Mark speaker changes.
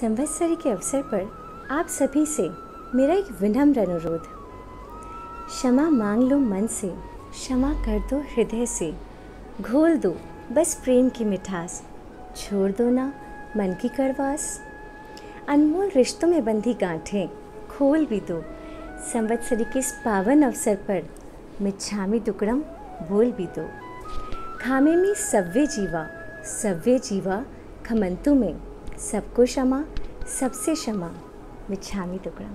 Speaker 1: संवत्सरी के अवसर पर आप सभी से मेरा एक विनम्र अनुरोध। क्षमा मांग लो मन से, क्षमा कर दो हृदय से। घोल दो बस प्रेम की मिठास, छोड़ दो ना मन की करवास। अनमोल रिश्तों में बंधी गांठें खोल भी दो। संवत्सरी के इस पावन अवसर पर मिच्छामी टुकड़म बोल भी दो। खामे में सव्य जीवा सव्य जीवा खमंतु में। सबको क्षमा सबसे क्षमा मिच्छामी टुकड़ा।